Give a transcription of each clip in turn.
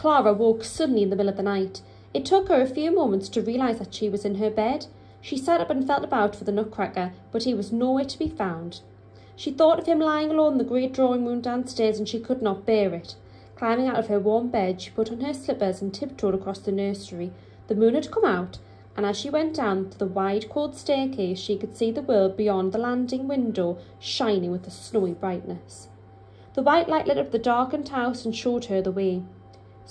Clara woke suddenly in the middle of the night. It took her a few moments to realise that she was in her bed. She sat up and felt about for the nutcracker, but he was nowhere to be found. She thought of him lying alone in the great drawing room downstairs, and she could not bear it. Climbing out of her warm bed, she put on her slippers and tiptoed across the nursery. The moon had come out, and as she went down the wide, cold staircase, she could see the world beyond the landing window shining with a snowy brightness. The white light lit up the darkened house and showed her the way.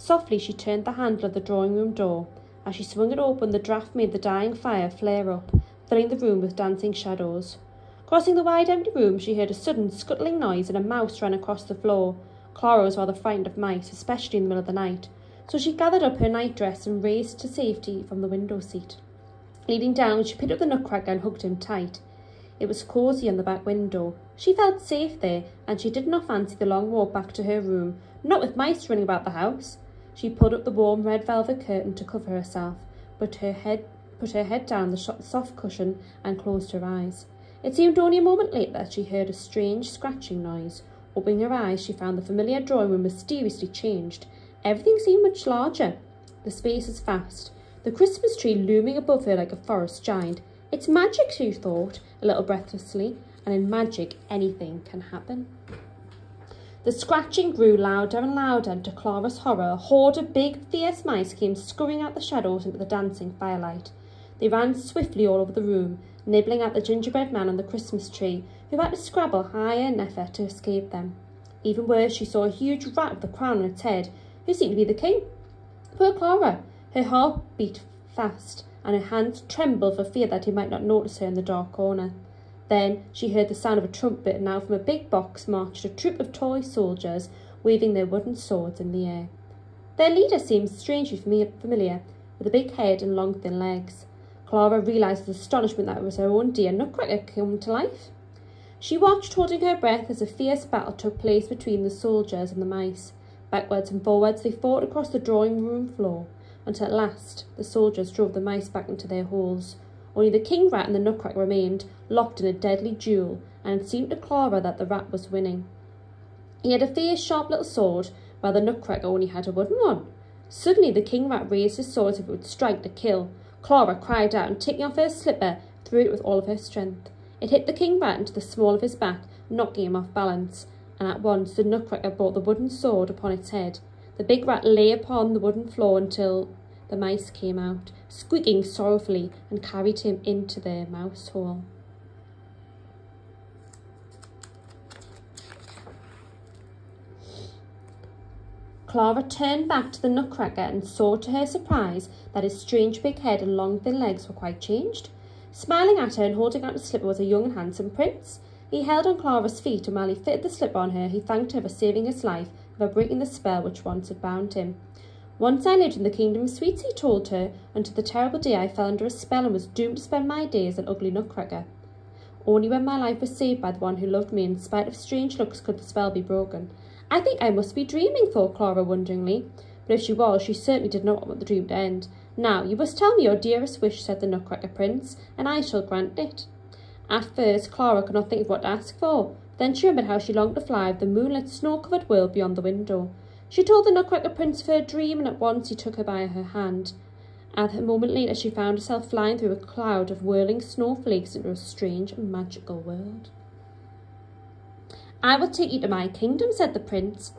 Softly she turned the handle of the drawing room door. As she swung it open, the draught made the dying fire flare up, filling the room with dancing shadows. Crossing the wide empty room, she heard a sudden scuttling noise and a mouse ran across the floor. Clara was rather frightened of mice, especially in the middle of the night, so she gathered up her nightdress and raced to safety from the window seat. Leaning down, she picked up the nutcracker and hugged him tight. It was cosy on the back window. She felt safe there, and she did not fancy the long walk back to her room, not with mice running about the house. She pulled up the warm red velvet curtain to cover herself, but her head put her head down the soft cushion and closed her eyes. It seemed only a moment later that she heard a strange scratching noise. Opening her eyes, she found the familiar drawing room mysteriously changed. Everything seemed much larger. The space was vast, the Christmas tree looming above her like a forest giant. It's magic, she thought, a little breathlessly, and in magic anything can happen. The scratching grew louder and louder, and to Clara's horror, a horde of big, fierce mice came scurrying out the shadows into the dancing firelight. They ran swiftly all over the room, nibbling at the gingerbread man on the Christmas tree, who had to scrabble higher in effort to escape them. Even worse, she saw a huge rat with a crown on its head, who seemed to be the king. Poor Clara! Her heart beat fast, and her hands trembled for fear that he might not notice her in the dark corner. Then she heard the sound of a trumpet, and out from a big box marched a troop of toy soldiers, waving their wooden swords in the air. Their leader seemed strangely familiar, with a big head and long thin legs. Clara realised with astonishment that it was her own dear Nutcracker come to life. She watched, holding her breath, as a fierce battle took place between the soldiers and the mice. Backwards and forwards they fought across the drawing room floor, until at last the soldiers drove the mice back into their holes. Only the king rat and the nutcracker remained, locked in a deadly duel, and it seemed to Clara that the rat was winning. He had a fierce, sharp little sword, while the nutcracker only had a wooden one. Suddenly the king rat raised his sword as if it would strike to kill. Clara cried out, and taking off her slipper, threw it with all of her strength. It hit the king rat into the small of his back, knocking him off balance, and at once the nutcracker brought the wooden sword upon its head. The big rat lay upon the wooden floor until the mice came out, squeaking sorrowfully, and carried him into their mouse hole. Clara turned back to the nutcracker and saw to her surprise that his strange big head and long thin legs were quite changed. Smiling at her and holding out the slipper was a young and handsome prince. He held on Clara's feet and while he fitted the slipper on her, he thanked her for saving his life and for breaking the spell which once had bound him. Once I lived in the kingdom of sweets, he told her, until the terrible day I fell under a spell and was doomed to spend my days an ugly nutcracker. Only when my life was saved by the one who loved me in spite of strange looks could the spell be broken. I think I must be dreaming, thought Clara wonderingly. But if she was, she certainly did not want the dream to end. Now, you must tell me your dearest wish, said the Nutcracker Prince, and I shall grant it. At first, Clara could not think of what to ask for. Then she remembered how she longed to fly over the moonlit, snow-covered world beyond the window. She told the Nutcracker Prince of her dream, and at once he took her by her hand. At a moment later, she found herself flying through a cloud of whirling snowflakes into a strange and magical world. I will take you to my kingdom, said the prince.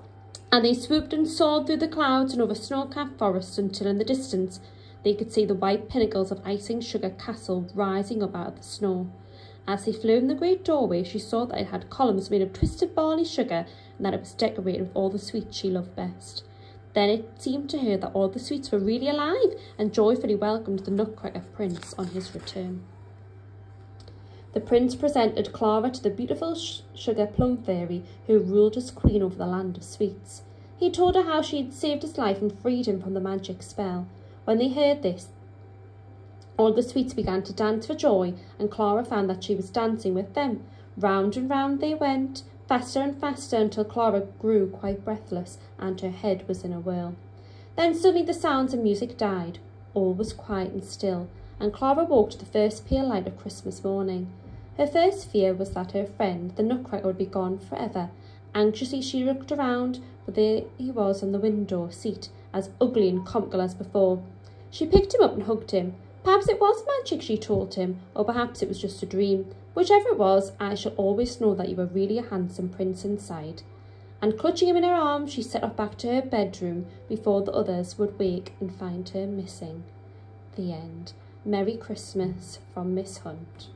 And they swooped and soared through the clouds and over snow-capped forests until in the distance they could see the white pinnacles of Icing Sugar Castle rising up out of the snow. As they flew in the great doorway, she saw that it had columns made of twisted barley sugar and that it was decorated with all the sweets she loved best. Then it seemed to her that all the sweets were really alive and joyfully welcomed the Nutcracker Prince on his return. The prince presented Clara to the beautiful sugar plum fairy who ruled as queen over the land of sweets. He told her how she had saved his life and freed him from the magic spell. When they heard this, all the sweets began to dance for joy, and Clara found that she was dancing with them. Round and round they went, faster and faster, until Clara grew quite breathless, and her head was in a whirl. Then suddenly the sounds of music died. All was quiet and still, and Clara woke to the first pale light of Christmas morning. Her first fear was that her friend, the Nutcracker, would be gone forever, Anxiously she looked around, but there he was on the window seat, as ugly and comical as before. She picked him up and hugged him. Perhaps it was magic, she told him, or perhaps it was just a dream. Whichever it was, I shall always know that you were really a handsome prince inside. And clutching him in her arms, she set off back to her bedroom before the others would wake and find her missing. The end. Merry Christmas from Miss Hunt.